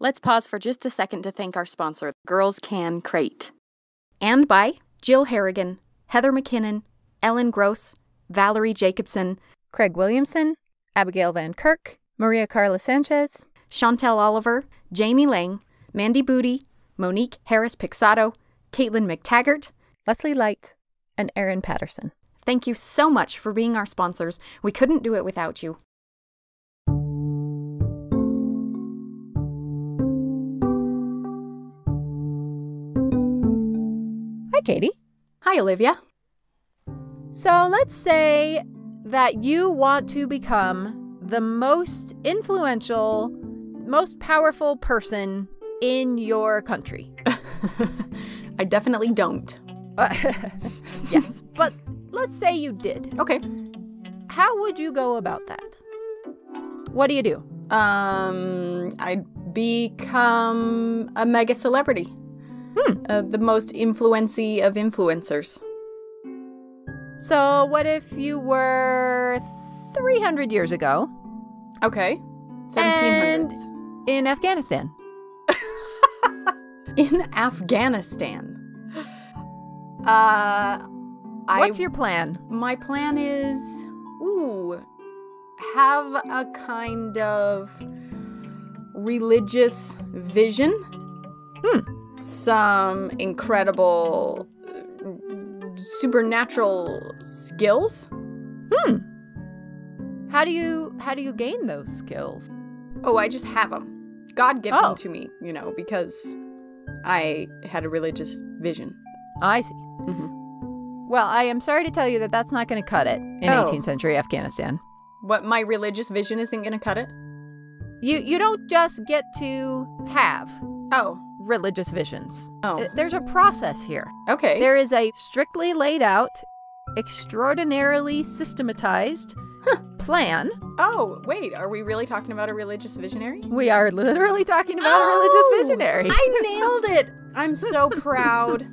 Let's pause for just a second to thank our sponsor, Girls Can Crate. And by Jill Harrigan, Heather McKinnon, Ellen Gross, Valerie Jacobson, Craig Williamson, Abigail Van Kirk, Maria Carla Sanchez, Chantel Oliver, Jamie Lang, Mandy Booty, Monique Harris Pixato, Caitlin McTaggart, Leslie Light, and Erin Patterson. Thank you so much for being our sponsors. We couldn't do it without you. Hi, Katie. Hi, Olivia. So let's say that you want to become the most influential, most powerful person in your country. I definitely don't. Uh, yes, but let's say you did. Okay. How would you go about that? What do you do? Um, I'd become a mega celebrity. Hmm. Uh, the most influency of influencers. So, what if you were 300 years ago Okay. 1700s. in Afghanistan? In Afghanistan. Uh, I, What's your plan? my plan is, ooh, have a kind of religious vision. Hmm. Some incredible supernatural skills. Hmm. How do you how do you gain those skills? Oh, I just have them. God gives Oh. them to me, you know, because I had a religious vision. I see. Mhm. Well, I am sorry to tell you that that's not going to cut it in Oh. 18th century Afghanistan. What my religious vision isn't going to cut it? You you don't just get to have Oh, religious visions. oh, There's a process here. okay. There is a strictly laid out, extraordinarily systematized plan. Oh, wait, are we really talking about a religious visionary? We are literally talking about a oh, religious visionary. I nailed it. I'm so proud.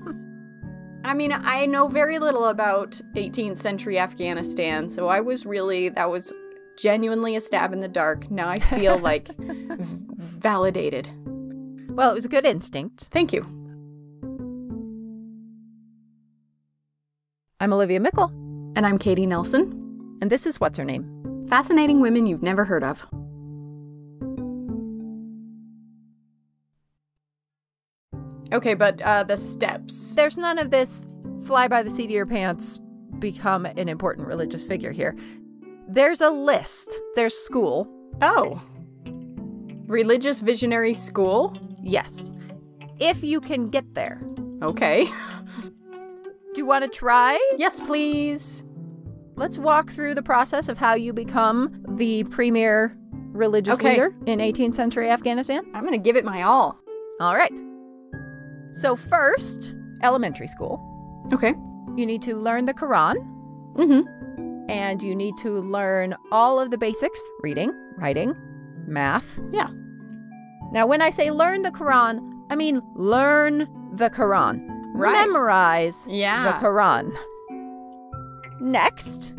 I mean, I know very little about 18th century Afghanistan, so I was really, that was genuinely a stab in the dark. Now I feel like validated. Well, it was a good instinct. Thank you. I'm Olivia Meikle, And I'm Katie Nelson. and this is What's Her Name? Fascinating women you've never heard of. Okay, but uh, the steps. There's none of this fly by the seat of your pants, become an important religious figure here. There's a list. There's school. Oh. Religious visionary school? Yes. If you can get there. Okay. Do you want to try? Yes, please. Let's walk through the process of how you become the premier religious Okay. leader in 18th century Afghanistan. I'm going to give it my all. All right. So, first, elementary school. Okay. You need to learn the Quran Mm-hmm. and you need to learn all of the basics reading, writing, math. Yeah. Now, when I say learn the Quran, I mean learn the Quran. Right. Memorize Yeah. the Quran. Next,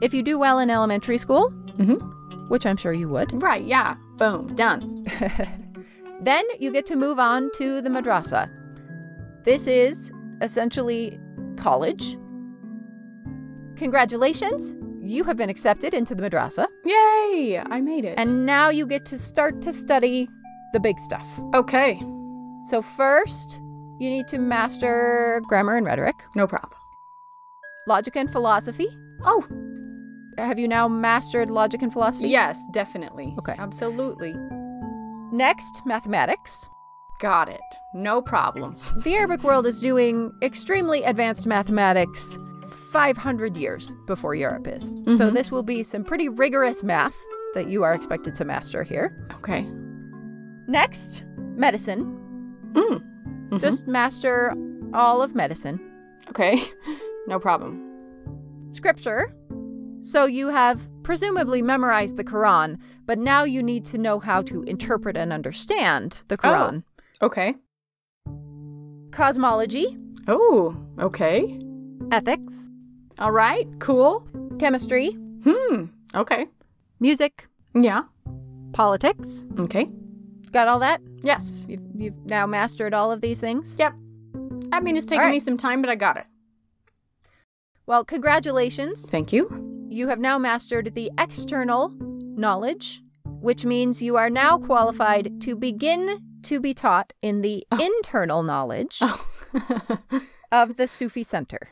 if you do well in elementary school, Mhm. which I'm sure you would, Right, yeah. Boom. Done. then you get to move on to the madrasa. This is essentially college. Congratulations, you have been accepted into the madrasa, Yay! I made it. and now you get to start to study the big stuff. okay. So, first, you need to master grammar and rhetoric, No problem. logic and philosophy. Oh, Have you now mastered logic and philosophy? yes, definitely. Okay. Absolutely. Next, mathematics. Got it. No problem. The Arabic world is doing extremely advanced mathematics 500 years before Europe is. So Mhm. this will be some pretty rigorous math that you are expected to master here. Okay. Next, medicine. Mm. Mhm. Just master all of medicine. okay. no problem. Scripture. So you have presumably memorized the Quran, but now you need to know how to interpret and understand the Quran. Okay. Cosmology, Oh, okay. ethics, All right. Cool. chemistry, Hmm. Okay. music, Yeah. politics, Okay. Got all that? Yes. You've, you've now mastered all of these things? Yep. I mean, it's taken right. me some time, but I got it. Well, congratulations. Thank you. You have now mastered the external knowledge, which means you are now qualified to begin to be taught in the oh. internal knowledge Oh. of the Sufi Center.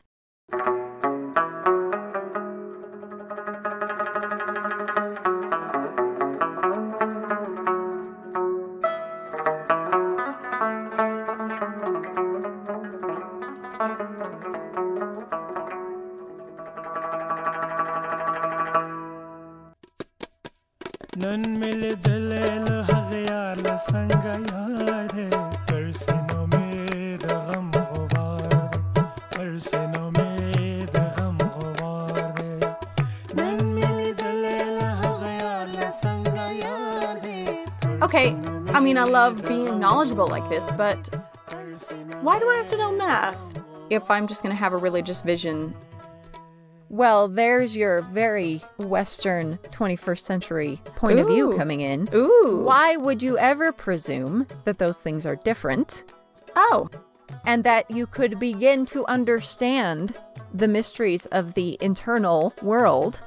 Love being knowledgeable like this, but why do I have to know math if I'm just going to have a religious vision? Well, there's your very Western 21st century point of view coming in. Ooh. Why would you ever presume that those things are different Oh. and that you could begin to understand the mysteries of the internal world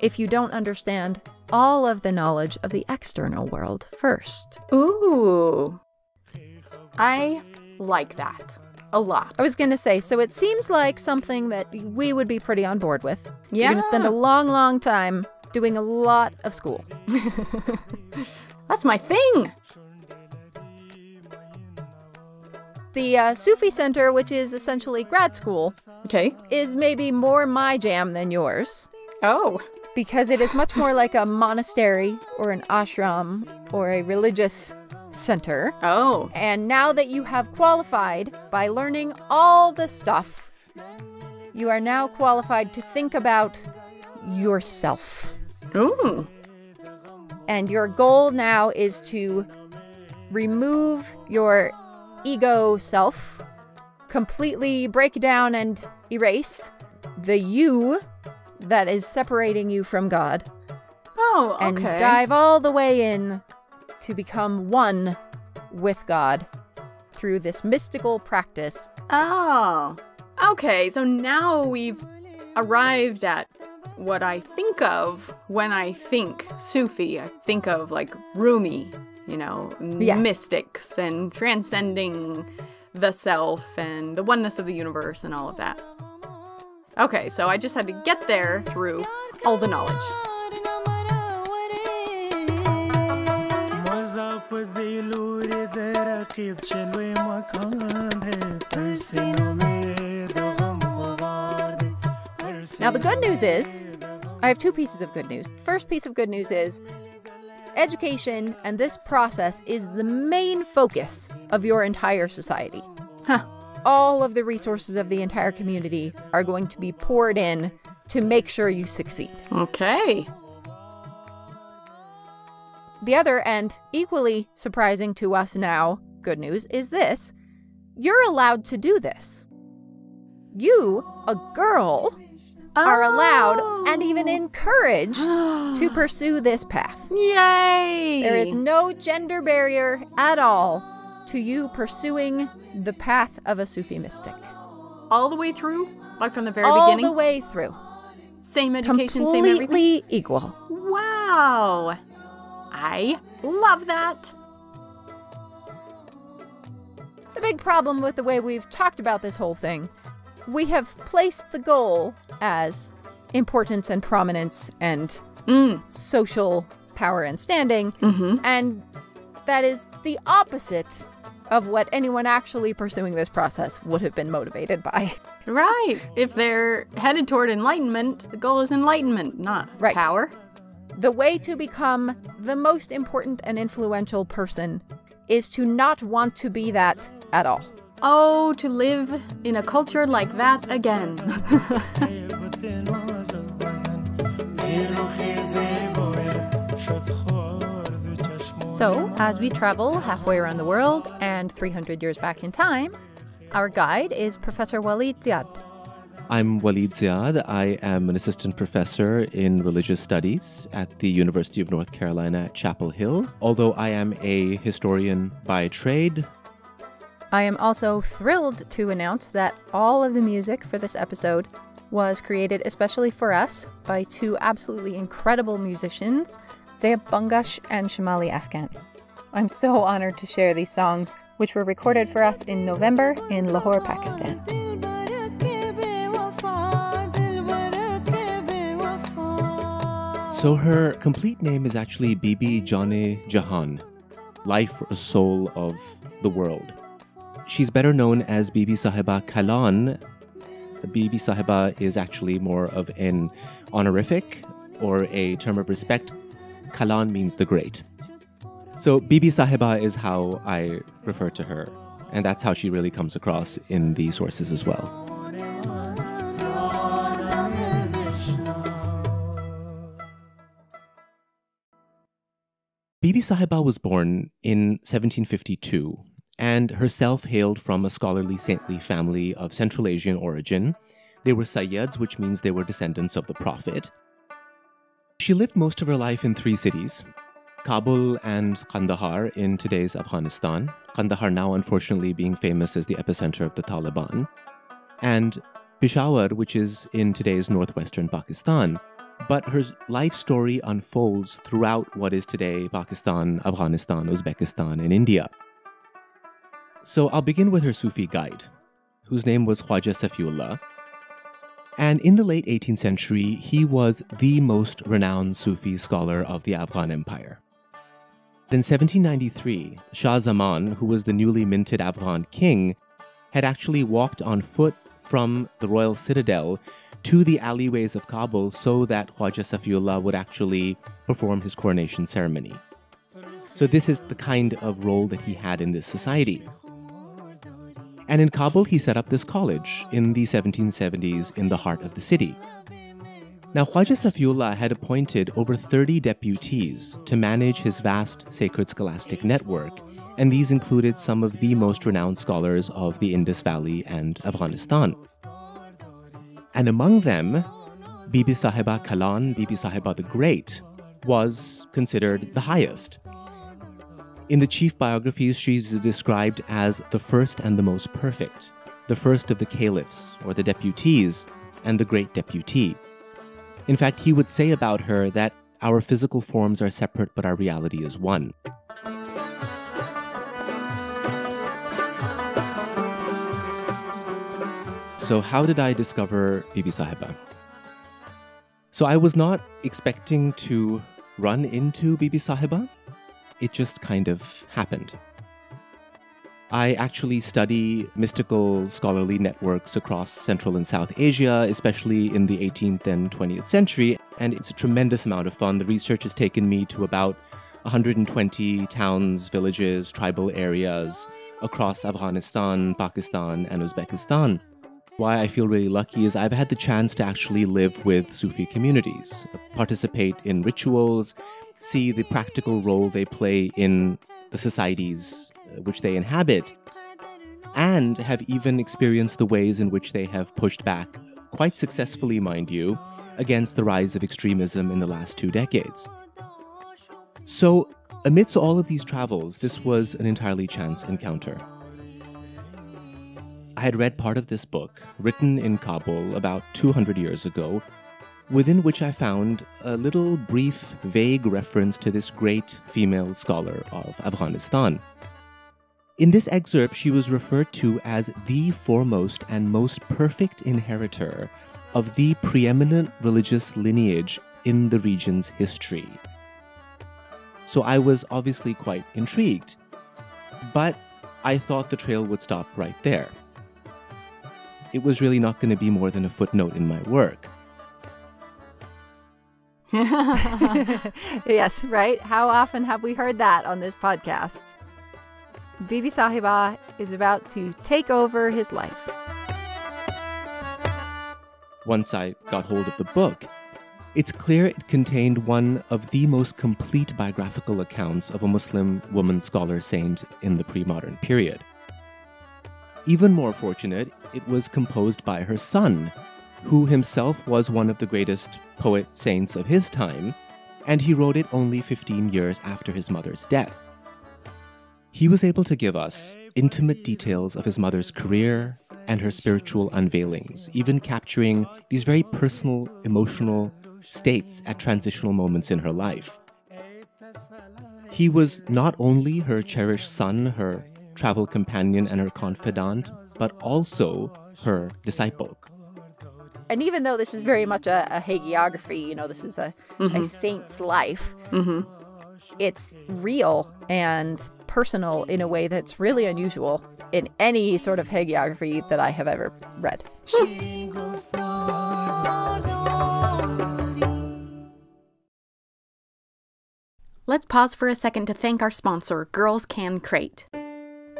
if you don't understand all of the knowledge of the external world first? Ooh. I like that a lot. I was going to say, so it seems like something that we would be pretty on board with. Yeah. You're going to spend a long, long time doing a lot of school. That's my thing. The uh, Sufi Center, which is essentially grad school, Okay. is maybe more my jam than yours Oh. Because it is much more like a monastery or an ashram or a religious center. Oh. And now that you have qualified by learning all the stuff, you are now qualified to think about yourself. Ooh. And your goal now is to remove your ego self, completely break down and erase the you that is separating you from God, Oh, and okay. dive all the way in to become one with God through this mystical practice. Oh. Okay, so now we've arrived at what I think of when I think Sufi. I think of like Rumi, you know, Yes. mystics and transcending the self and the oneness of the universe and all of that. Okay, so I just had to get there through all the knowledge. Now, the good news is I have two pieces of good news. First piece of good news is education and this process is the main focus of your entire society. Huh. All of the resources of the entire community are going to be poured in to make sure you succeed. Okay. The other, and equally surprising to us now, good news is this you're allowed to do this. You, a girl, are allowed and even oh. encouraged to pursue this path. Yay! There is no gender barrier at all to you pursuing the path of a Sufi mystic. all the way through, like from the very all beginning. All the way through. Same education, same everything. Completely equal. Wow. I love that. The big problem with the way we've talked about this whole thing, we have placed the goal as importance and prominence and Mm. social power and standing, Mm-hmm. and that is the opposite of what anyone actually pursuing this process would have been motivated by. Right. If they're headed toward enlightenment, the goal is enlightenment, not Right. power. The way to become the most important and influential person is to not want to be that at all. Oh, to live in a culture like that again. So, as we travel halfway around the world and 300 years back in time, our guide is Professor Waleed Ziad. I'm Waleed Ziad. I am an assistant professor in religious studies at the University of North Carolina at Chapel Hill. Although I am a historian by trade, I am also thrilled to announce that all of the music for this episode was created especially for us by two absolutely incredible musicians, Zeb Bangash and Shamali Afghan. I'm so honored to share these songs, which were recorded for us in November in Lahore, Pakistan. So her complete name is actually Bibi Jane Jahan, life or soul of the world. She's better known as Bibi Sahiba Kalan. Bibi Sahiba is actually more of an honorific or a term of respect. Kalan means the great. So Bibi Sahiba is how I refer to her, and that's how she really comes across in the sources as well. Bibi Sahiba was born in 1752 and herself hailed from a scholarly saintly family of Central Asian origin. They were Sayyids, which means they were descendants of the Prophet. She lived most of her life in three cities Kabul and Kandahar in today's Afghanistan. Kandahar now, unfortunately, being famous as the epicenter of the Taliban. And Peshawar, which is in today's northwestern Pakistan. But her life story unfolds throughout what is today Pakistan, Afghanistan, Uzbekistan, and India. So I'll begin with her Sufi guide, whose name was Khwaja Safiullah. And in the late 18th century, he was the most renowned Sufi scholar of the Afghan Empire. In 1793, Shah Zaman, who was the newly minted Afghan king, had actually walked on foot from the royal citadel to the alleyways of Kabul so that Khwaja Safiullah would actually perform his coronation ceremony. So, this is the kind of role that he had in this society. And in Kabul, he set up this college in the 1770s in the heart of the city. Now, Khwaja Safiullah had appointed over 30 deputies to manage his vast sacred scholastic network, and these included some of the most renowned scholars of the Indus Valley and Afghanistan. And among them, Bibi Sahiba Kalan, Bibi Sahiba the Great, was considered the highest. In the chief biographies, she's described as the first and the most perfect, the first of the caliphs, or the deputies, and the great deputy. In fact, he would say about her that our physical forms are separate, but our reality is one. So, how did I discover Bibi Sahiba? So, I was not expecting to run into Bibi Sahiba it just kind of happened. I actually study mystical scholarly networks across Central and South Asia, especially in the 18th and 20th century, and it's a tremendous amount of fun. The research has taken me to about 120 towns, villages, tribal areas across Afghanistan, Pakistan, and Uzbekistan. Why I feel really lucky is I've had the chance to actually live with Sufi communities, participate in rituals, see the practical role they play in the societies uh, which they inhabit, and have even experienced the ways in which they have pushed back, quite successfully, mind you, against the rise of extremism in the last two decades. So, amidst all of these travels, this was an entirely chance encounter. I had read part of this book, written in Kabul about 200 years ago, within which I found a little brief, vague reference to this great female scholar of Afghanistan. In this excerpt, she was referred to as the foremost and most perfect inheritor of the preeminent religious lineage in the region's history. So I was obviously quite intrigued, but I thought the trail would stop right there. It was really not going to be more than a footnote in my work. yes, right? How often have we heard that on this podcast? Bibi Sahiba is about to take over his life. Once I got hold of the book, it's clear it contained one of the most complete biographical accounts of a Muslim woman scholar saint in the pre modern period. Even more fortunate, it was composed by her son, who himself was one of the greatest poet saints of his time, and he wrote it only 15 years after his mother's death. He was able to give us intimate details of his mother's career and her spiritual unveilings, even capturing these very personal, emotional states at transitional moments in her life. He was not only her cherished son, her travel companion, and her confidant, but also her disciple. And even though this is very much a, a hagiography, you know, this is a, a saint's life, Mm-hmm. it's real and personal in a way that's really unusual in any sort of hagiography that I have ever read. Let's pause for a second to thank our sponsor, Girls Can Crate.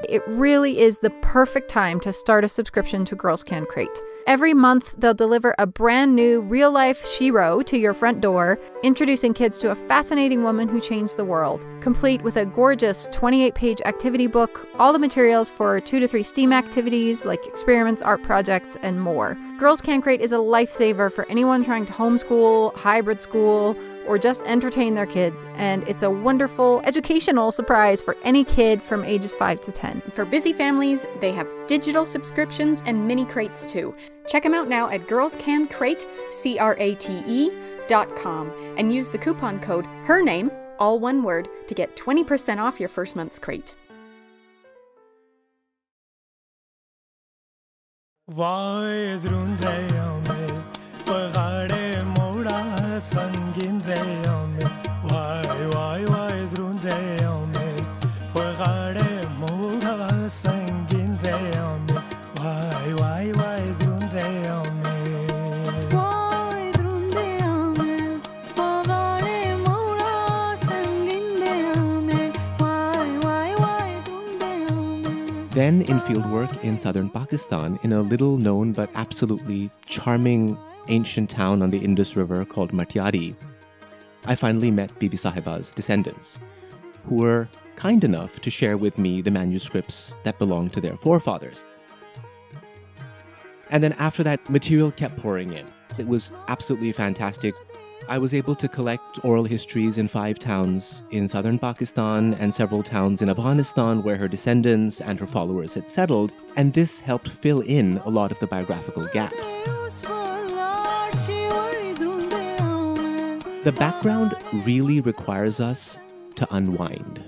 It really is the perfect time to start a subscription to Girls Can Crate. Every month, they'll deliver a brand new real life shero to your front door, introducing kids to a fascinating woman who changed the world, complete with a gorgeous 28 page activity book, all the materials for two to three STEAM activities like experiments, art projects, and more. Girls Can Crate is a lifesaver for anyone trying to homeschool, hybrid school, or just entertain their kids, and it's a wonderful educational surprise for any kid from ages 5 to 10. For busy families, they have digital subscriptions and mini crates too. Check them out now at girlscancrate, C R A T E, dot com, and use the coupon code her name, all one word, to get 20% off your first month's crate. பகாடே Moda சங்கிந்த Then, in fieldwork in southern Pakistan, in a little known but absolutely charming ancient town on the Indus River called Matiari, I finally met Bibi Sahiba's descendants, who were kind enough to share with me the manuscripts that belonged to their forefathers. And then after that, material kept pouring in. It was absolutely fantastic. I was able to collect oral histories in five towns in southern Pakistan and several towns in Afghanistan where her descendants and her followers had settled, and this helped fill in a lot of the biographical gaps. The background really requires us to unwind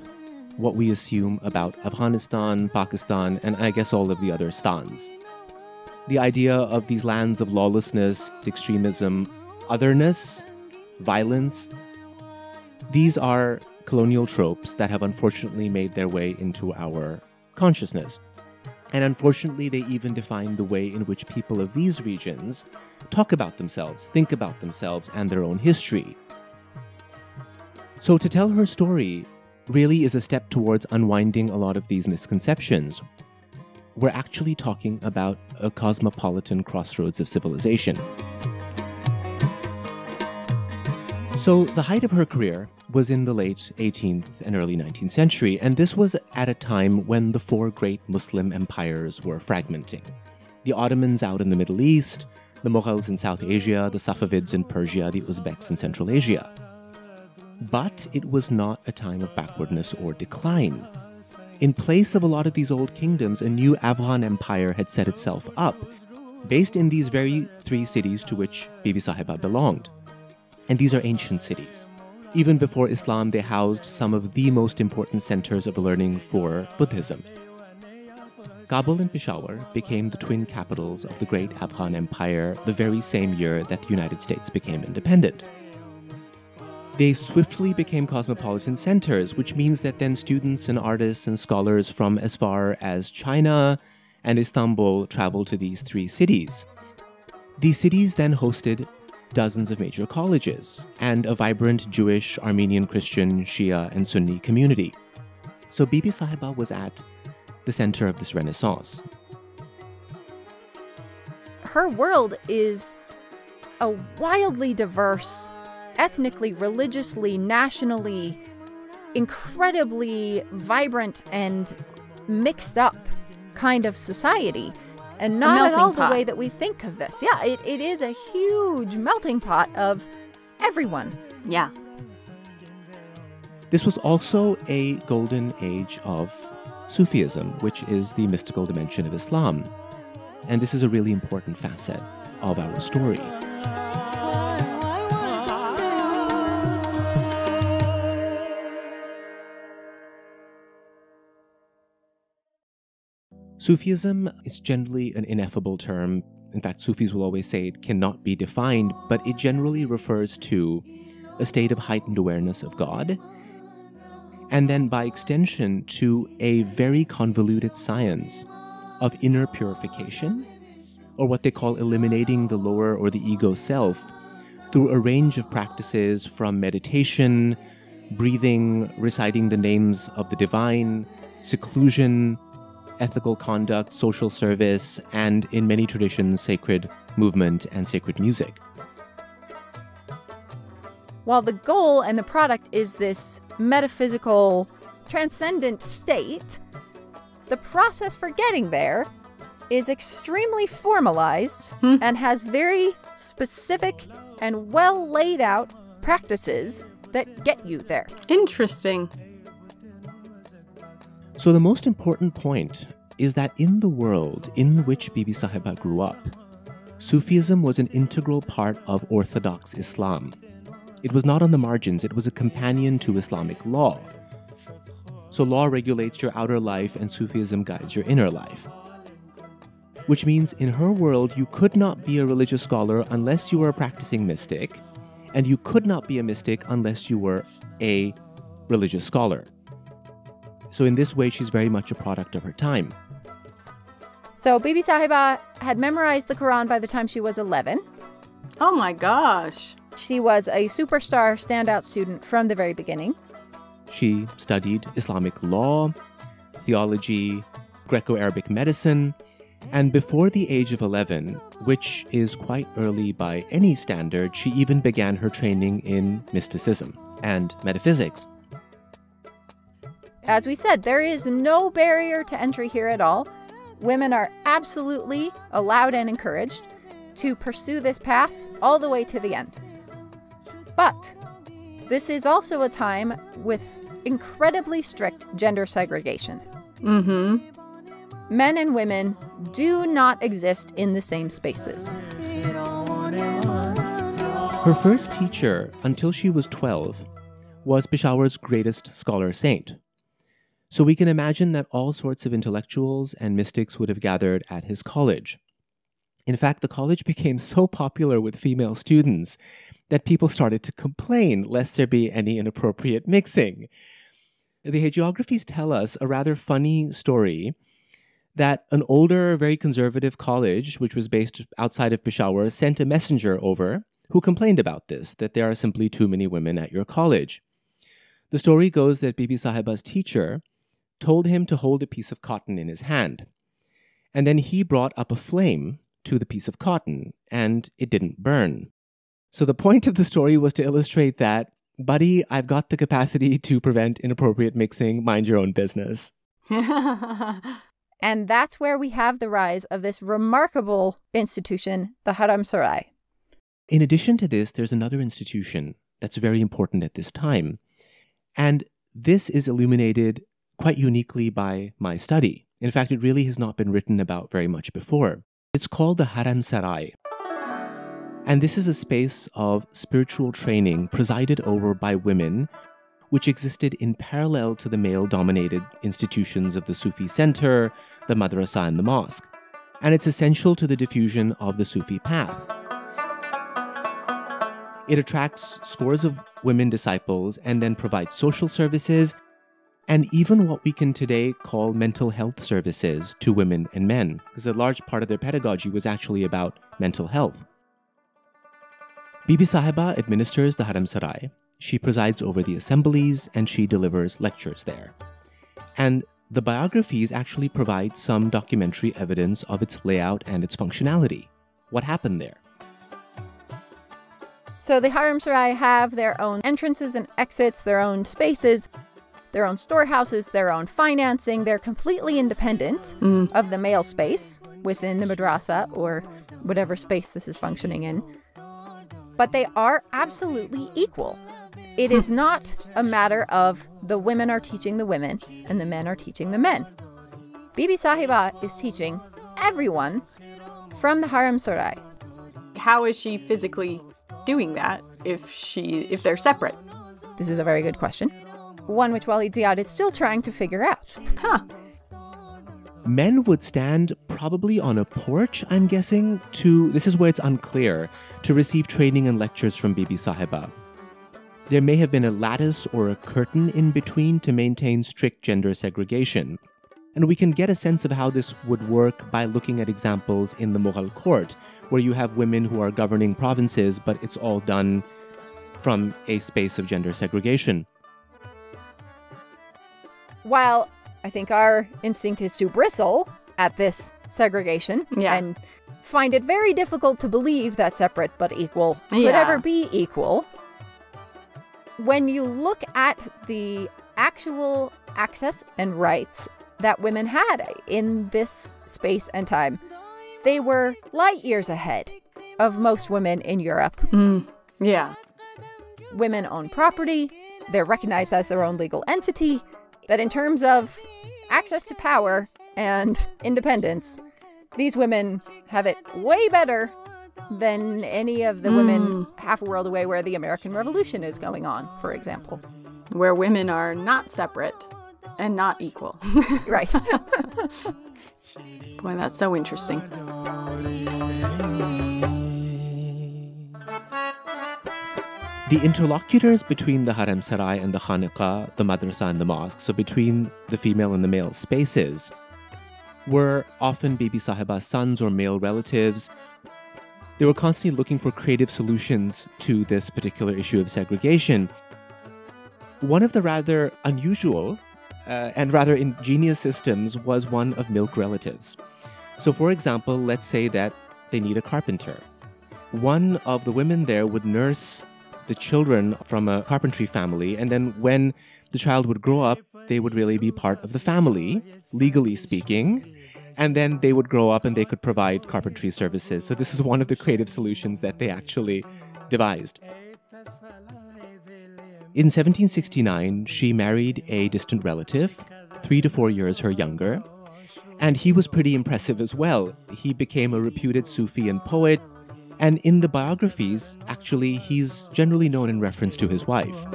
what we assume about Afghanistan, Pakistan, and I guess all of the other stans. The idea of these lands of lawlessness, extremism, otherness, violence, these are colonial tropes that have unfortunately made their way into our consciousness. And unfortunately, they even define the way in which people of these regions talk about themselves, think about themselves, and their own history. So, to tell her story really is a step towards unwinding a lot of these misconceptions. We're actually talking about a cosmopolitan crossroads of civilization. So, the height of her career was in the late 18th and early 19th century, and this was at a time when the four great Muslim empires were fragmenting. The Ottomans out in the Middle East, the Mughals in South Asia, the Safavids in Persia, the Uzbeks in Central Asia. But it was not a time of backwardness or decline. In place of a lot of these old kingdoms, a new Afghan empire had set itself up, based in these very three cities to which Bibi Sahiba belonged. And these are ancient cities. Even before Islam, they housed some of the most important centers of learning for Buddhism. Kabul and Peshawar became the twin capitals of the great Afghan Empire the very same year that the United States became independent. They swiftly became cosmopolitan centers, which means that then students and artists and scholars from as far as China and Istanbul traveled to these three cities. These cities then hosted dozens of major colleges and a vibrant Jewish, Armenian, Christian, Shia, and Sunni community. So Bibi Sahiba was at the center of this renaissance. Her world is a wildly diverse, ethnically, religiously, nationally, incredibly vibrant and mixed up kind of society. And not at all pot. the way that we think of this. Yeah, it, it is a huge melting pot of everyone. Yeah. This was also a golden age of Sufism, which is the mystical dimension of Islam. And this is a really important facet of our story. Sufism is generally an ineffable term. In fact, Sufis will always say it cannot be defined, but it generally refers to a state of heightened awareness of God, and then by extension to a very convoluted science of inner purification, or what they call eliminating the lower or the ego self through a range of practices from meditation, breathing, reciting the names of the divine, seclusion, ethical conduct, social service, and in many traditions, sacred movement and sacred music. While the goal and the product is this metaphysical, transcendent state, the process for getting there is extremely formalized Hmm. and has very specific and well laid out practices that get you there. Interesting. So, the most important point is that in the world in which Bibi Sahiba grew up, Sufism was an integral part of Orthodox Islam. It was not on the margins, it was a companion to Islamic law. So, law regulates your outer life and Sufism guides your inner life. Which means in her world, you could not be a religious scholar unless you were a practicing mystic, and you could not be a mystic unless you were a religious scholar. So, in this way, she's very much a product of her time. So, Bibi Sahiba had memorized the Quran by the time she was 11. Oh my gosh. She was a superstar standout student from the very beginning. She studied Islamic law, theology, Greco Arabic medicine, and before the age of 11, which is quite early by any standard, she even began her training in mysticism and metaphysics. As we said, there is no barrier to entry here at all. Women are absolutely allowed and encouraged to pursue this path all the way to the end. But this is also a time with incredibly strict gender segregation. Mm-hmm. Men and women do not exist in the same spaces. Her first teacher, until she was 12, was Peshawar's greatest scholar saint. So we can imagine that all sorts of intellectuals and mystics would have gathered at his college. In fact, the college became so popular with female students that people started to complain lest there be any inappropriate mixing. The hagiographies tell us a rather funny story that an older, very conservative college, which was based outside of Peshawar, sent a messenger over who complained about this, that there are simply too many women at your college. The story goes that Bibi Sahiba's teacher told him to hold a piece of cotton in his hand. And then he brought up a flame to the piece of cotton, and it didn't burn. So the point of the story was to illustrate that, buddy, I've got the capacity to prevent inappropriate mixing, mind your own business. And that's where we have the rise of this remarkable institution, the Haram Sarai. In addition to this, there's another institution that's very important at this time. And this is illuminated quite uniquely by my study. In fact, it really has not been written about very much before. It's called the Haram Sarai. And this is a space of spiritual training presided over by women, which existed in parallel to the male dominated institutions of the Sufi center, the madrasa, and the mosque. And it's essential to the diffusion of the Sufi path. It attracts scores of women disciples and then provides social services and even what we can today call mental health services to women and men, because a large part of their pedagogy was actually about mental health. Bibi Sahiba administers the Haram Sarai. She presides over the assemblies and she delivers lectures there. And the biographies actually provide some documentary evidence of its layout and its functionality. What happened there? So the Haram Sarai have their own entrances and exits, their own spaces. Their own storehouses, their own financing. They're completely independent mm. of the male space within the madrasa or whatever space this is functioning in. But they are absolutely equal. It is not a matter of the women are teaching the women and the men are teaching the men. Bibi Sahiba is teaching everyone from the Haram Sarai. How is she physically doing that if she if they're separate? This is a very good question. One which Waleed Ziad is still trying to figure out. Huh. Men would stand probably on a porch, I'm guessing, to this is where it's unclear, to receive training and lectures from Bibi Sahiba. There may have been a lattice or a curtain in between to maintain strict gender segregation. And we can get a sense of how this would work by looking at examples in the Mughal court, where you have women who are governing provinces, but it's all done from a space of gender segregation. While I think our instinct is to bristle at this segregation Yeah. and find it very difficult to believe that separate but equal could ever be equal. When you look at the actual access and rights that women had in this space and time, they were light years ahead of most women in Europe. Mm. Yeah. Women own property, they're recognized as their own legal entity, that in terms of access to power and independence, these women have it way better than any of the women hmm. half a world away where the American Revolution is going on, for example. Where women are not separate and not equal. Right. Boy, that's so interesting. The interlocutors between the Haram Sarai and the khaniqah, the madrasa and the mosque, so between the female and the male spaces, were often Bibi Sahiba's sons or male relatives. They were constantly looking for creative solutions to this particular issue of segregation. One of the rather unusual uh, and rather ingenious systems was one of milk relatives. So, for example, let's say that they need a carpenter. One of the women there would nurse the children from a carpentry family, and then when the child would grow up, they would really be part of the family, legally speaking. And then they would grow up and they could provide carpentry services. So, this is one of the creative solutions that they actually devised. In 1769, she married a distant relative, three to four years her younger, and he was pretty impressive as well. He became a reputed Sufi and poet, and in the biographies, actually, he's generally known in reference to his wife.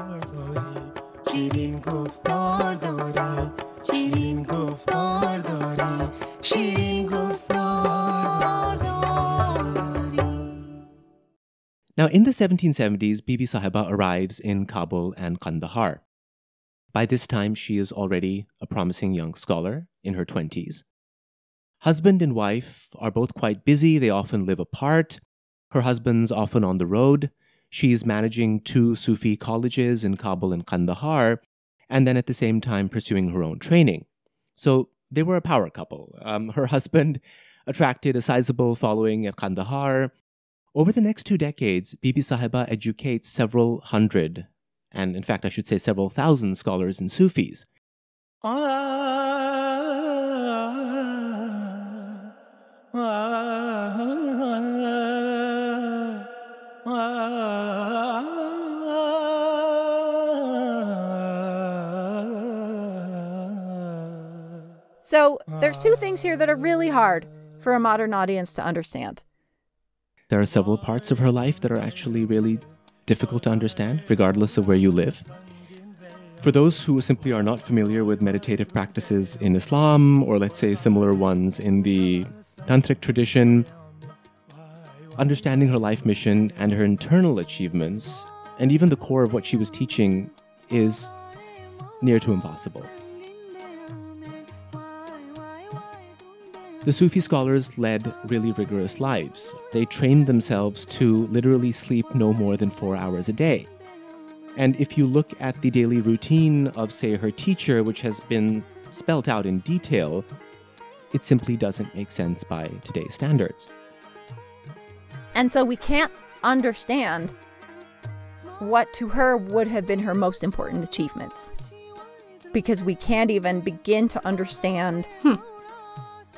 Now, in the 1770s, Bibi Sahiba arrives in Kabul and Kandahar. By this time, she is already a promising young scholar in her 20s. Husband and wife are both quite busy, they often live apart. Her husband's often on the road. She's managing two Sufi colleges in Kabul and Kandahar, and then at the same time pursuing her own training. So they were a power couple. Um, her husband attracted a sizable following at Kandahar. Over the next two decades, Bibi Sahiba educates several hundred, and in fact, I should say several thousand scholars and Sufis. So there's two things here that are really hard for a modern audience to understand. There are several parts of her life that are actually really difficult to understand, regardless of where you live. For those who simply are not familiar with meditative practices in Islam, or let's say similar ones in the Tantric tradition, understanding her life mission and her internal achievements, and even the core of what she was teaching, is near to impossible. The Sufi scholars led really rigorous lives. They trained themselves to literally sleep no more than four hours a day. And if you look at the daily routine of, say, her teacher, which has been spelt out in detail, it simply doesn't make sense by today's standards. And so we can't understand what to her would have been her most important achievements. because we can't even begin to understand Hmm.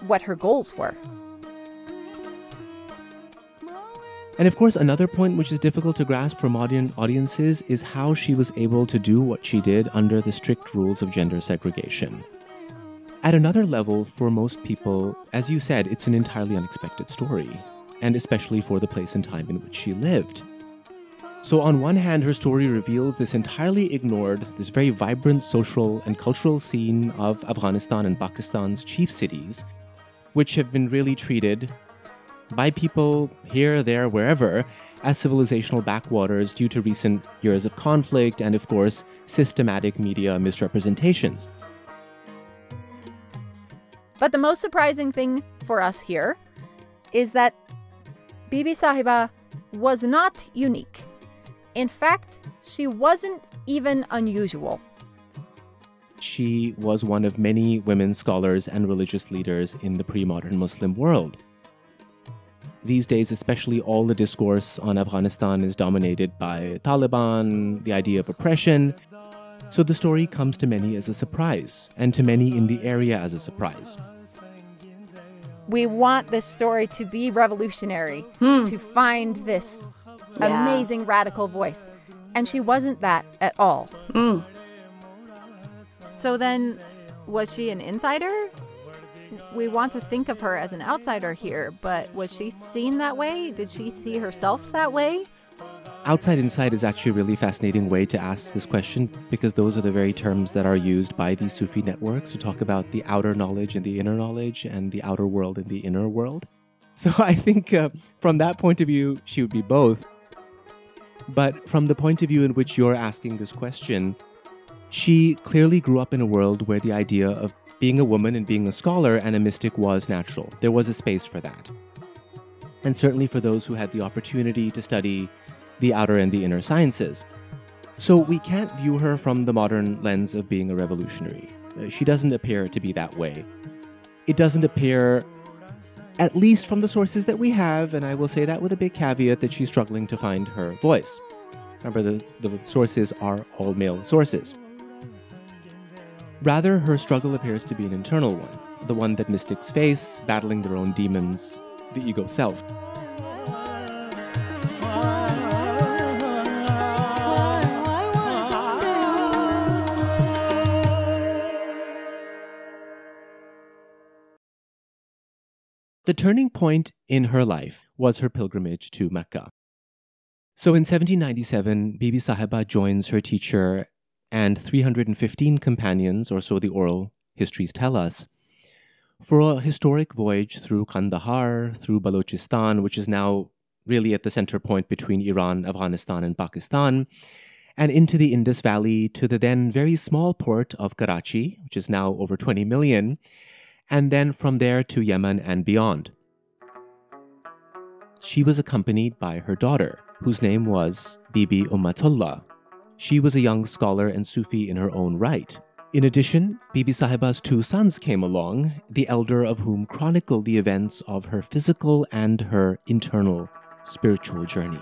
What her goals were. And of course, another point which is difficult to grasp for modern audiences is how she was able to do what she did under the strict rules of gender segregation. At another level, for most people, as you said, it's an entirely unexpected story, and especially for the place and time in which she lived. So, on one hand, her story reveals this entirely ignored, this very vibrant social and cultural scene of Afghanistan and Pakistan's chief cities, which have been really treated by people here, there, wherever, as civilizational backwaters due to recent years of conflict and, of course, systematic media misrepresentations. But the most surprising thing for us here is that Bibi Sahiba was not unique. In fact, she wasn't even unusual. She was one of many women scholars and religious leaders in the pre modern Muslim world. These days, especially, all the discourse on Afghanistan is dominated by Taliban, the idea of oppression. So the story comes to many as a surprise, and to many in the area as a surprise. We want this story to be revolutionary, to find this Yeah. amazing radical voice. And she wasn't that at all. Mm. So then, was she an insider? We want to think of her as an outsider here, but was she seen that way? Did she see herself that way? Outside inside is actually a really fascinating way to ask this question because those are the very terms that are used by these Sufi networks to talk about the outer knowledge and the inner knowledge and the outer world and the inner world. So I think uh, from that point of view, she would be both. But from the point of view in which you're asking this question, she clearly grew up in a world where the idea of being a woman and being a scholar and a mystic was natural. There was a space for that. And certainly for those who had the opportunity to study the outer and the inner sciences. So we can't view her from the modern lens of being a revolutionary. Uh, She doesn't appear to be that way. It doesn't appear, at least from the sources that we have, and I will say that with a big caveat that she's struggling to find her voice. Remember, the, the sources are all male sources. Rather, her struggle appears to be an internal one, the one that mystics face, battling their own demons, the ego self. The turning point in her life was her pilgrimage to Mecca. So in 1797, Bibi Sahiba joins her teacher and 315 companions, or so the oral histories tell us, for a historic voyage through Kandahar, through Balochistan, which is now really at the center point between Iran, Afghanistan, and Pakistan, and into the Indus Valley to the then very small port of Karachi, which is now over 20 million, and then from there to Yemen and beyond. She was accompanied by her daughter, whose name was Bibi Ummatullah. She was a young scholar and Sufi in her own right. In addition, Bibi Sahiba's two sons came along, the elder of whom chronicled the events of her physical and her internal spiritual journey.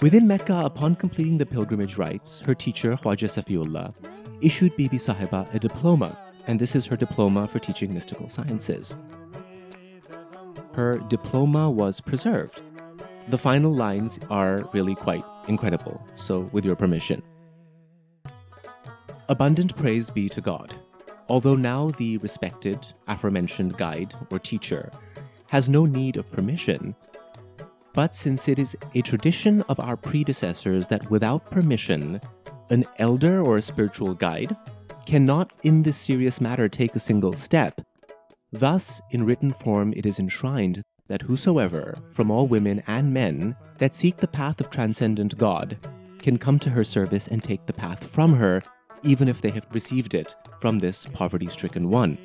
Within Mecca, upon completing the pilgrimage rites, her teacher, Khwaja Safiullah, issued Bibi Sahiba a diploma and this is her diploma for teaching mystical sciences. Her diploma was preserved. The final lines are really quite incredible, so with your permission. Abundant praise be to God. Although now the respected, aforementioned guide or teacher has no need of permission, but since it is a tradition of our predecessors that without permission, an elder or a spiritual guide cannot in this serious matter take a single step, thus in written form it is enshrined that whosoever, from all women and men, that seek the path of transcendent God, can come to her service and take the path from her, even if they have received it from this poverty stricken one.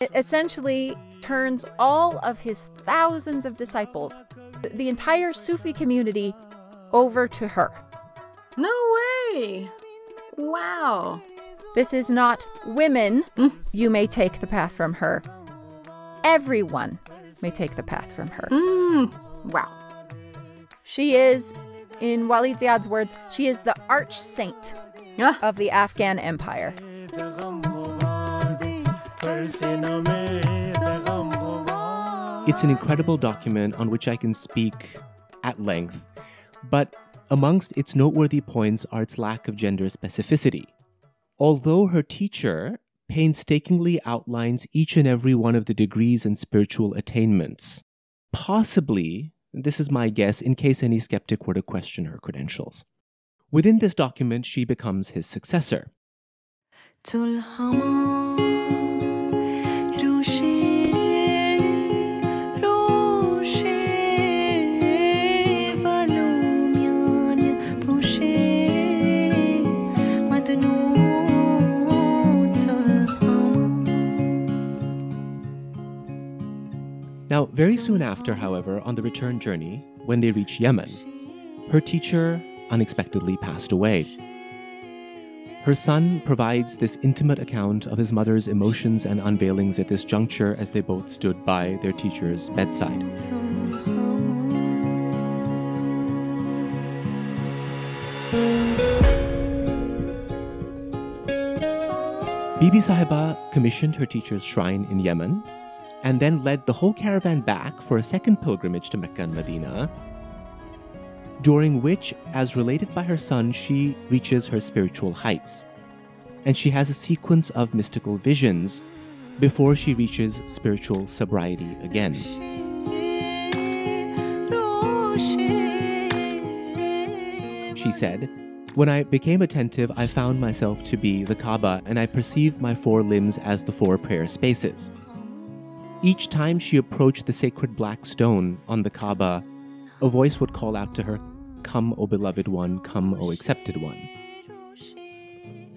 It essentially turns all of his thousands of disciples, the entire Sufi community, over to her. No way. Wow. This is not women, Mm. you may take the path from her. everyone may take the path from her. Mm, wow. She is, in Waleed Ziad's words, she is the arch saint Ah, of the Afghan Empire. It's an incredible document on which I can speak at length, but amongst its noteworthy points are its lack of gender specificity. Although her teacher painstakingly outlines each and every one of the degrees and spiritual attainments, possibly, this is my guess, in case any skeptic were to question her credentials. Within this document, she becomes his successor. Now, very soon after, however, on the return journey, when they reach Yemen, her teacher unexpectedly passed away. Her son provides this intimate account of his mother's emotions and unveilings at this juncture as they both stood by their teacher's bedside. Bibi Sahiba commissioned her teacher's shrine in Yemen and then led the whole caravan back for a second pilgrimage to Mecca and Medina, during which, as related by her son, she reaches her spiritual heights. And she has a sequence of mystical visions before she reaches spiritual sobriety again. She said, When I became attentive, I found myself to be the Kaaba, and I perceived my four limbs as the four prayer spaces. Each time she approached the sacred black stone on the Kaaba, a voice would call out to her, Come, O beloved one, come, O accepted one.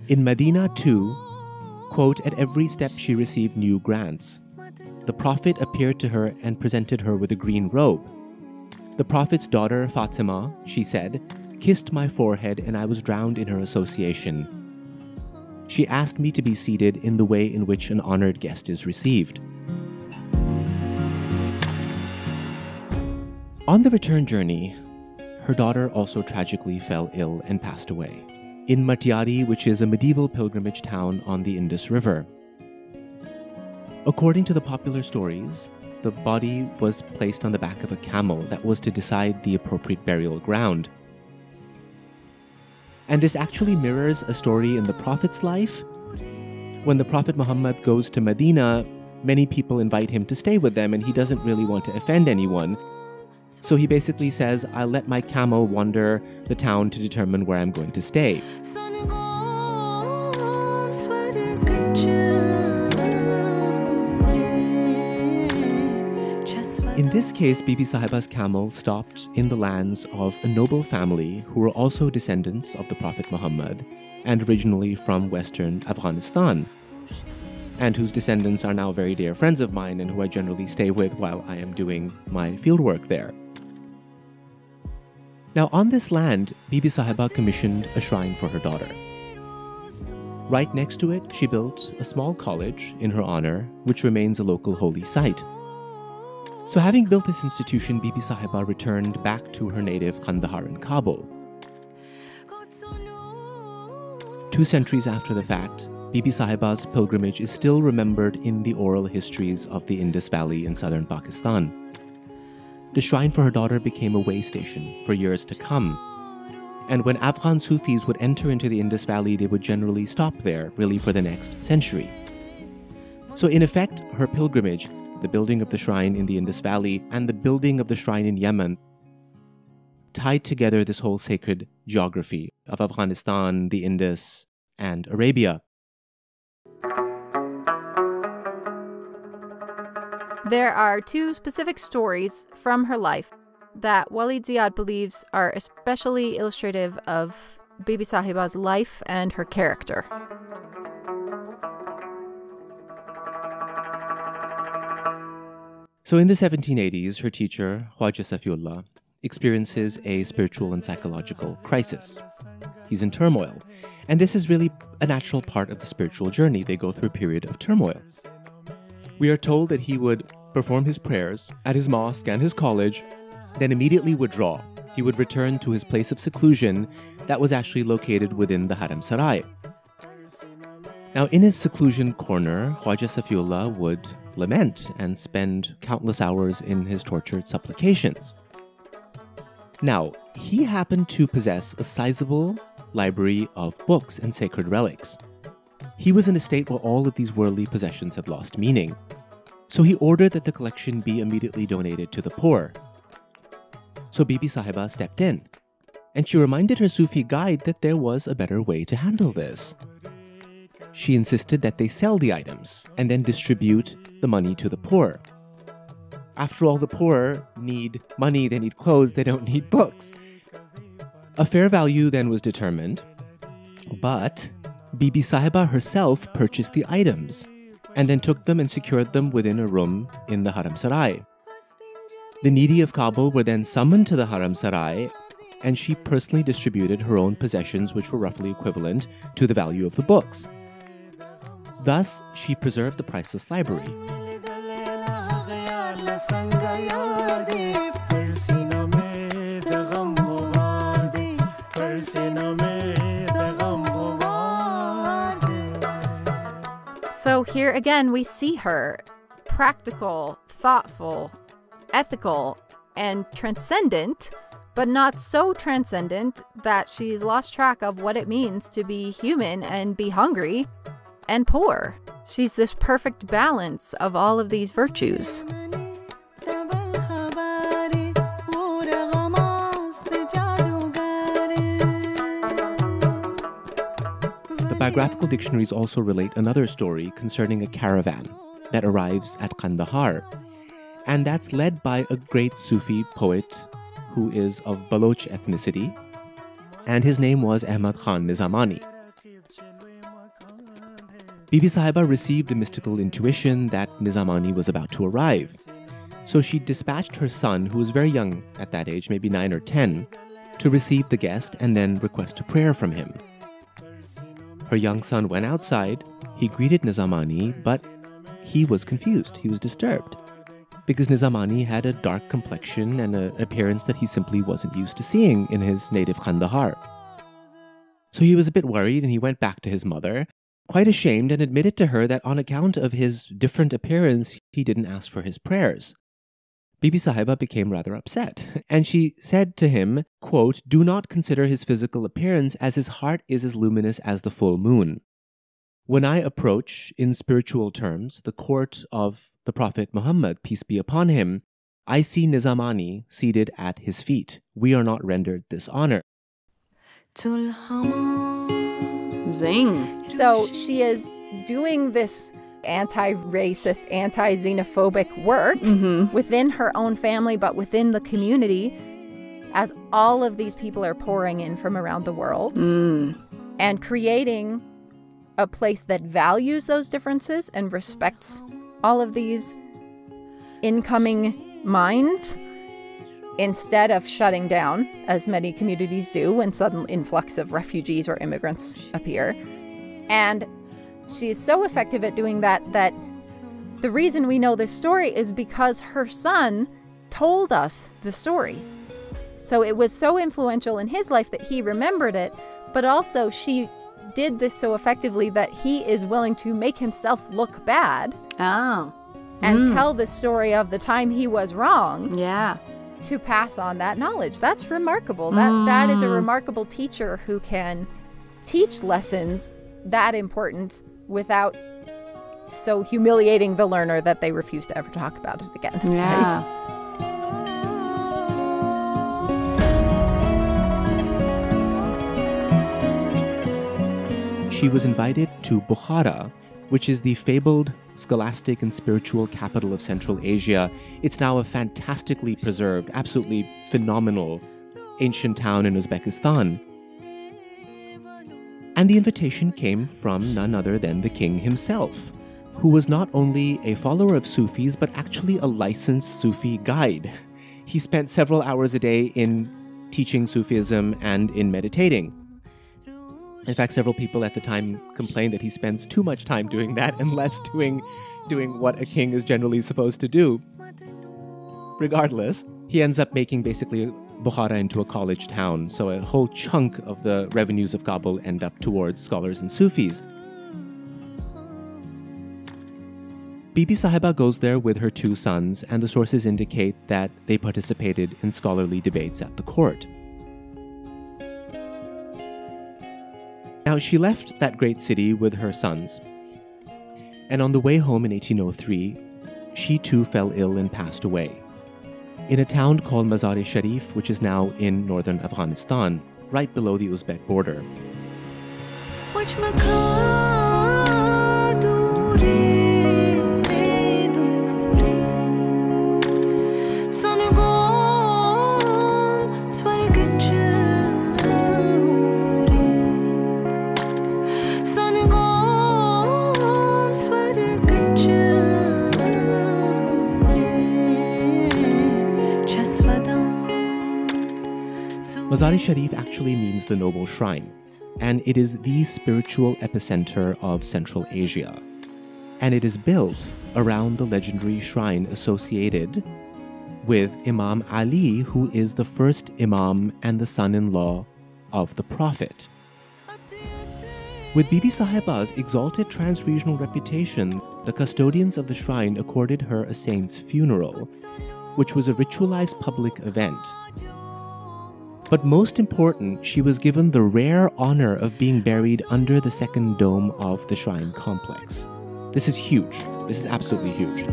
In Medina, too, quote, at every step she received new grants. The Prophet appeared to her and presented her with a green robe. The Prophet's daughter, Fatima, she said, kissed my forehead and I was drowned in her association. She asked me to be seated in the way in which an honored guest is received. On the return journey, her daughter also tragically fell ill and passed away in Matiari, which is a medieval pilgrimage town on the Indus River. According to the popular stories, the body was placed on the back of a camel that was to decide the appropriate burial ground. And this actually mirrors a story in the Prophet's life. When the Prophet Muhammad goes to Medina, many people invite him to stay with them, and he doesn't really want to offend anyone. So he basically says, I'll let my camel wander the town to determine where I'm going to stay. In this case, Bibi Sahiba's camel stopped in the lands of a noble family who were also descendants of the Prophet Muhammad and originally from western Afghanistan, and whose descendants are now very dear friends of mine and who I generally stay with while I am doing my fieldwork there. Now, on this land, Bibi Sahiba commissioned a shrine for her daughter. Right next to it, she built a small college in her honor, which remains a local holy site. So, having built this institution, Bibi Sahiba returned back to her native Kandahar in Kabul. Two centuries after the fact, Bibi Sahiba's pilgrimage is still remembered in the oral histories of the Indus Valley in southern Pakistan. The shrine for her daughter became a way station for years to come. And when Afghan Sufis would enter into the Indus Valley, they would generally stop there, really for the next century. So, in effect, her pilgrimage, the building of the shrine in the Indus Valley, and the building of the shrine in Yemen tied together this whole sacred geography of Afghanistan, the Indus, and Arabia. There are two specific stories from her life that Waleed Ziad believes are especially illustrative of Bibi Sahiba's life and her character. So, in the 1780s, her teacher, Khwaja Safiullah, experiences a spiritual and psychological crisis. He's in turmoil. And this is really a natural part of the spiritual journey. They go through a period of turmoil. We are told that he would perform his prayers at his mosque and his college, then immediately withdraw. He would return to his place of seclusion that was actually located within the Haram Sarai. Now, in his seclusion corner, Khwaja Safiullah would lament and spend countless hours in his tortured supplications. Now, he happened to possess a sizable library of books and sacred relics. He was in a state where all of these worldly possessions had lost meaning. So he ordered that the collection be immediately donated to the poor. So Bibi Sahiba stepped in, and she reminded her Sufi guide that there was a better way to handle this. She insisted that they sell the items and then distribute the money to the poor. After all, the poor need money, they need clothes, they don't need books. A fair value then was determined, but Bibi Sahiba herself purchased the items and then took them and secured them within a room in the Haram Sarai. The needy of Kabul were then summoned to the Haram Sarai, and she personally distributed her own possessions, which were roughly equivalent to the value of the books. Thus, she preserved the priceless library. So here again, we see her practical, thoughtful, ethical, and transcendent, but not so transcendent that she's lost track of what it means to be human and be hungry and poor. She's this perfect balance of all of these virtues. Biographical dictionaries also relate another story concerning a caravan that arrives at Kandahar. And that's led by a great Sufi poet who is of Baloch ethnicity. And his name was Ahmad Khan Nizamani. Bibi Sahiba received a mystical intuition that Nizamani was about to arrive. So she dispatched her son, who was very young at that age, maybe 9 or 10, to receive the guest and then request a prayer from him. Her young son went outside, he greeted Nizamani, but he was confused, he was disturbed. Because Nizamani had a dark complexion and an appearance that he simply wasn't used to seeing in his native Kandahar. So he was a bit worried and he went back to his mother quite ashamed and admitted to her that on account of his different appearance, he didn't ask for his prayers. Bibi Sahiba became rather upset, and she said to him, quote, Do not consider his physical appearance as his heart is as luminous as the full moon. When I approach, in spiritual terms, the court of the Prophet Muhammad, peace be upon him, I see Nizamani seated at his feet. We are not rendered this honor. Zing. So she is doing this anti racist, anti xenophobic work Mm-hmm. within her own family, but within the community, as all of these people are pouring in from around the world Mm. and creating a place that values those differences and respects all of these incoming minds instead of shutting down, as many communities do when sudden influx of refugees or immigrants appear. And she is so effective at doing that that the reason we know this story is because her son told us the story. So it was so influential in his life that he remembered it, but also she did this so effectively that he is willing to make himself look bad Oh. and Mm. tell the story of the time he was wrong Yeah. to pass on that knowledge. That's remarkable. That that is a Mm. remarkable teacher who can teach lessons that important without so humiliating the learner that they refuse to ever talk about it again. right? Yeah. she was invited to Bukhara, which is the fabled scholastic and spiritual capital of Central Asia. It's now a fantastically preserved, absolutely phenomenal ancient town in Uzbekistan. And the invitation came from none other than the king himself, who was not only a follower of Sufis, but actually a licensed Sufi guide. He spent several hours a day in teaching Sufism and in meditating. In fact, several people at the time complained that he spends too much time doing that and less doing doing what a king is generally supposed to do. Regardless, he ends up making basically Bukhara into a college town, so a whole chunk of the revenues of Kabul end up towards scholars and Sufis. Bibi Sahiba goes there with her two sons, and the sources indicate that they participated in scholarly debates at the court. Now, she left that great city with her sons, and on the way home in 1803, she too fell ill and passed away in a town called Mazar-e Sharif, which is now in northern Afghanistan, right below the Uzbek border. Mazar-e Sharif actually means the noble shrine, and it is the spiritual epicenter of Central Asia. And it is built around the legendary shrine associated with Imam Ali, who is the first Imam and the son in law of the Prophet. With Bibi Sahiba's exalted trans-regional reputation, the custodians of the shrine accorded her a saint's funeral, which was a ritualized public event but most important, she was given the rare honor of being buried under the second dome of the shrine complex. This is huge. This is absolutely huge.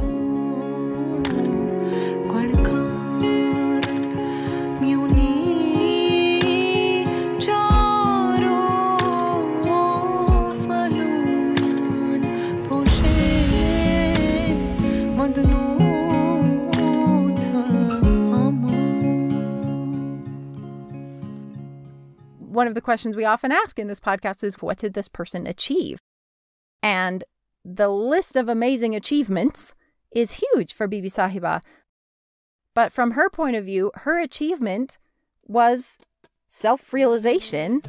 One of the questions we often ask in this podcast is what did this person achieve? And the list of amazing achievements is huge for Bibi Sahiba. But from her point of view, her achievement was self realization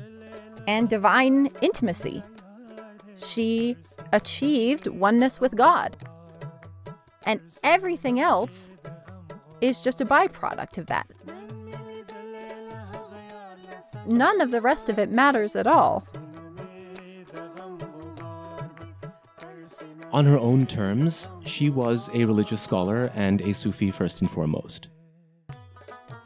and divine intimacy. She achieved oneness with God. And everything else is just a byproduct of that none of the rest of it matters at all. On her own terms, she was a religious scholar and a Sufi first and foremost.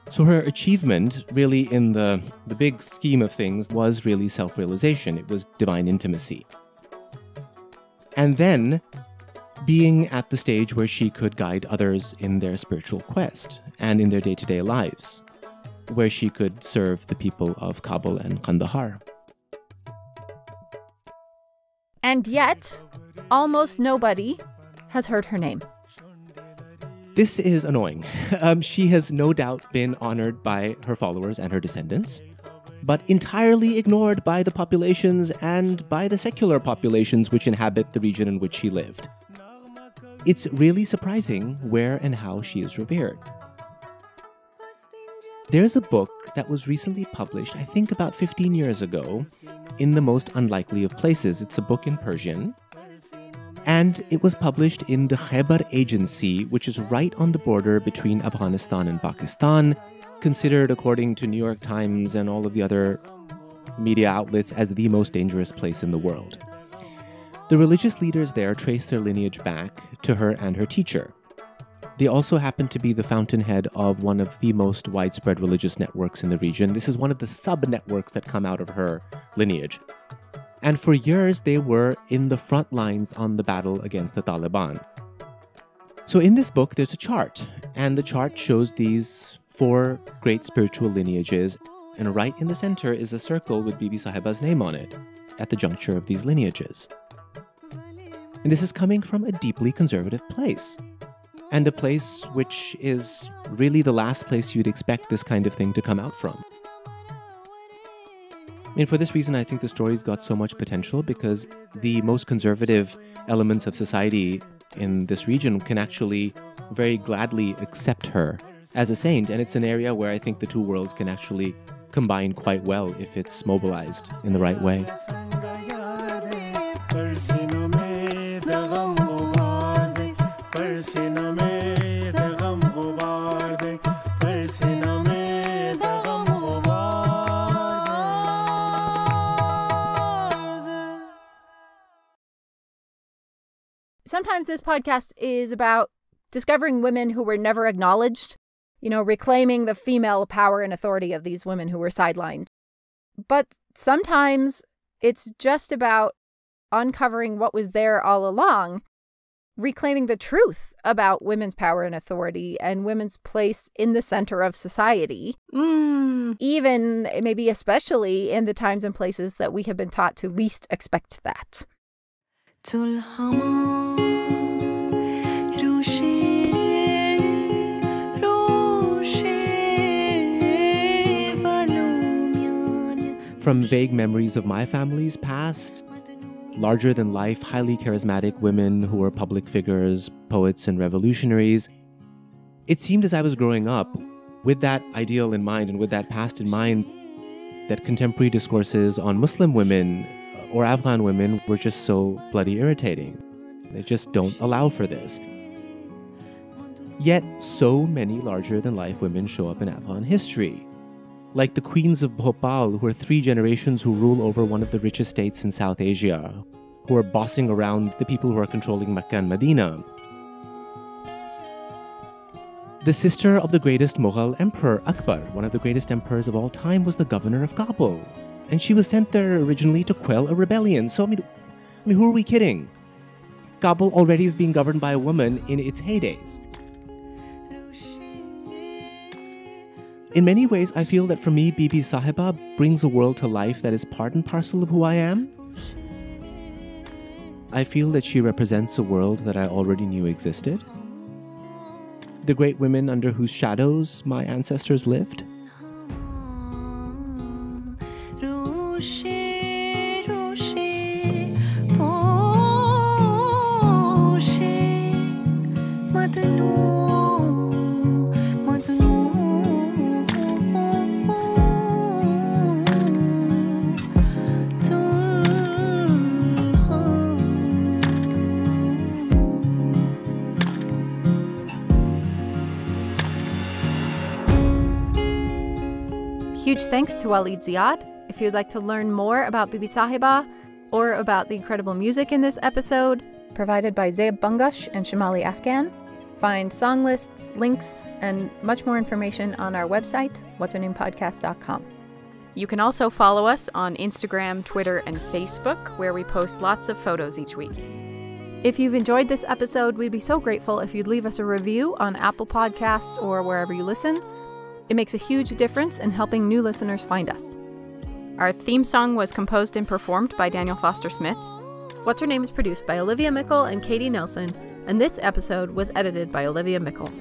So her achievement, really in the, the big scheme of things, was really self realization. It was divine intimacy. And then being at the stage where she could guide others in their spiritual quest and in their day to day lives where she could serve the people of Kabul and Kandahar. And yet, almost nobody has heard her name. This is annoying. Um, she has no doubt been honored by her followers and her descendants, but entirely ignored by the populations and by the secular populations which inhabit the region in which she lived. It's really surprising where and how she is revered. There's a book that was recently published, I think about 15 years ago, in the most unlikely of places. It's a book in Persian. And it was published in the Khyber Agency, which is right on the border between Afghanistan and Pakistan, considered, according to New York Times and all of the other media outlets, as the most dangerous place in the world. The religious leaders there trace their lineage back to her and her teacher, they also happen to be the fountainhead of one of the most widespread religious networks in the region. This is one of the sub networks that come out of her lineage. And for years, they were in the front lines on the battle against the Taliban. So, in this book, there's a chart, and the chart shows these four great spiritual lineages. And right in the center is a circle with Bibi Sahiba's name on it at the juncture of these lineages. And this is coming from a deeply conservative place and a place which is really the last place you'd expect this kind of thing to come out from. And for this reason, I think the story's got so much potential because the most conservative elements of society in this region can actually very gladly accept her as a saint. And it's an area where I think the two worlds can actually combine quite well if it's mobilized in the right way. Sometimes this podcast is about discovering women who were never acknowledged, you know, reclaiming the female power and authority of these women who were sidelined. But sometimes it's just about uncovering what was there all along reclaiming the truth about women's power and authority and women's place in the center of society, Mm. even maybe especially in the times and places that we have been taught to least expect that. From vague memories of my family's past, larger than life, highly charismatic women who were public figures, poets, and revolutionaries, it seemed as I was growing up with that ideal in mind and with that past in mind that contemporary discourses on Muslim women or Afghan women were just so bloody irritating. They just don't allow for this. Yet, so many larger than life women show up in Afghan history. Like the queens of Bhopal, who are three generations who rule over one of the richest states in South Asia, who are bossing around the people who are controlling Mecca and Medina. The sister of the greatest Mughal emperor, Akbar, one of the greatest emperors of all time, was the governor of Kabul. And she was sent there originally to quell a rebellion. So, I mean, I mean who are we kidding? Kabul already is being governed by a woman in its heydays. In many ways, I feel that for me, Bibi Sahiba brings a world to life that is part and parcel of who I am. I feel that she represents a world that I already knew existed. The great women under whose shadows my ancestors lived. To Waleed Ziad. If you'd like to learn more about Bibi Sahiba or about the incredible music in this episode, provided by Zeb Bangash and Shamali Afghan, find song lists, links, and much more information on our website, whatshernamepodcast.com. You can also follow us on Instagram, Twitter, and Facebook, where we post lots of photos each week. If you've enjoyed this episode, we'd be so grateful if you'd leave us a review on Apple Podcasts or wherever you listen. It makes a huge difference in helping new listeners find us. Our theme song was composed and performed by Daniel Foster Smith. What's Her Name is produced by Olivia Meikle and Katie Nelson, and this episode was edited by Olivia Meikle.